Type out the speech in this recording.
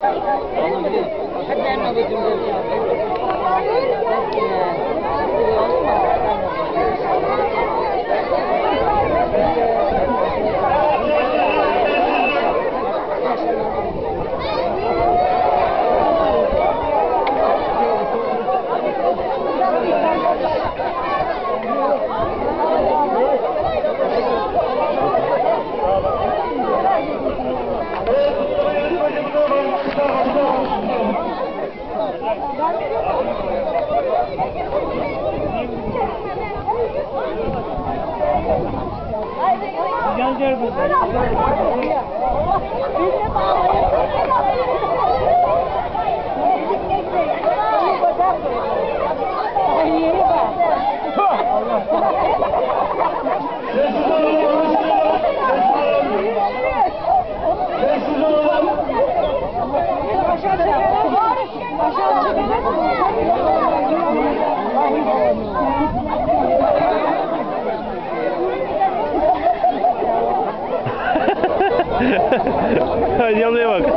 Thank you. Sessiz olun. Sessiz olun. Идем левак.